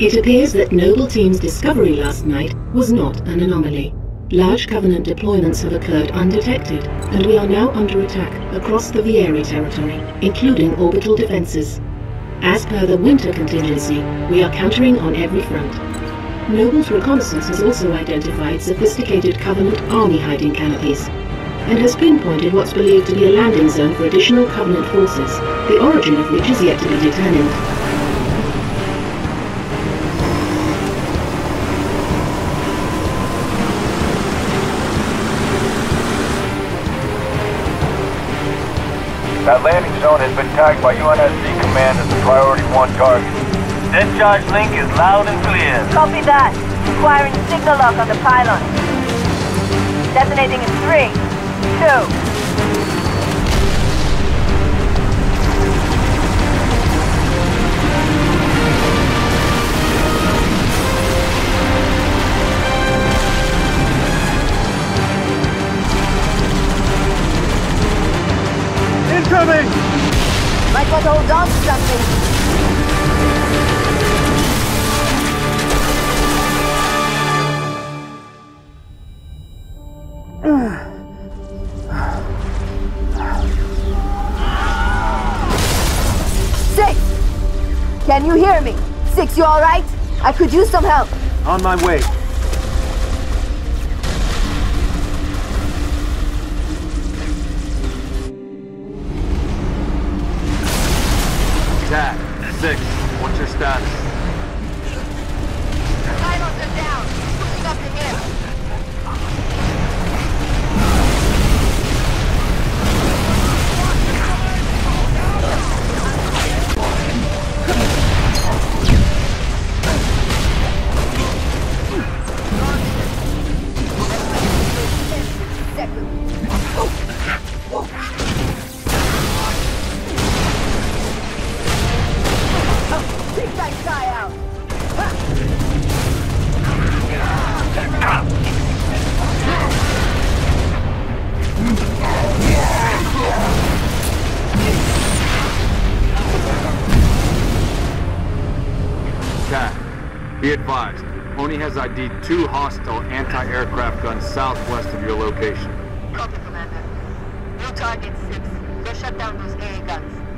It appears that Noble Team's discovery last night was not an anomaly. Large Covenant deployments have occurred undetected, and we are now under attack across the Viery territory, including orbital defenses. As per the winter contingency, we are countering on every front. Noble's reconnaissance has also identified sophisticated Covenant army hiding canopies, and has pinpointed what's believed to be a landing zone for additional Covenant forces, the origin of which is yet to be determined. That landing zone has been tagged by UNSC Command as a Priority 1 target. Discharge link is loud and clear. Copy that. Acquiring signal lock on the pylon. Detonating in three, two, Incoming! Might want to hold on to something. Six! Can you hear me? Six, you alright? I could use some help. On my way. Tag, 6, what's your status? Pylons are down. Pushing up the hill. Out. Be advised, ONI has ID'd two hostile anti-aircraft guns southwest of your location. Copy, Commander. New target six. Go shut down those AA guns.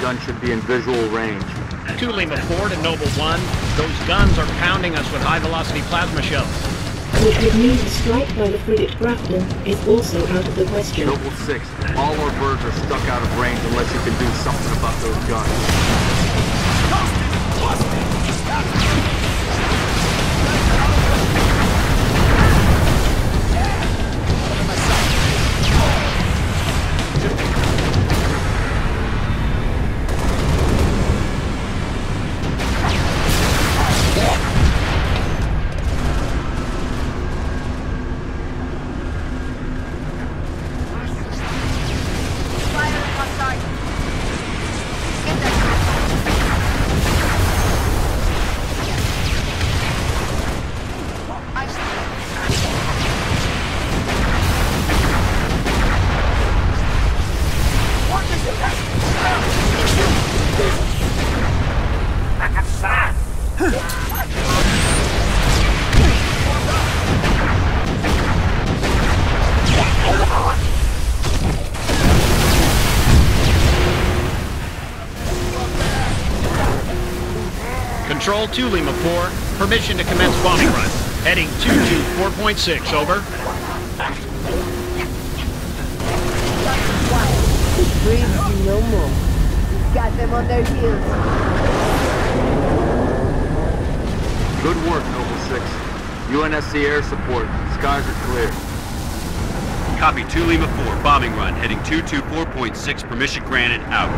Gun should be in visual range. Two Lima 4 to Noble 1. Those guns are pounding us with high-velocity plasma shells. Which would mean a strike by the frigate Grafton is also out of the question. Noble 6, all our birds are stuck out of range unless you can do something about those guns. Control 2 Lima 4. Permission to commence bombing run. Heading 224.6, over. Breathe you no more. Got them on their heels. Good work, Noble 6. UNSC air support. Skies are clear. Copy 2 Lima 4, bombing run, heading 224.6, permission granted, out.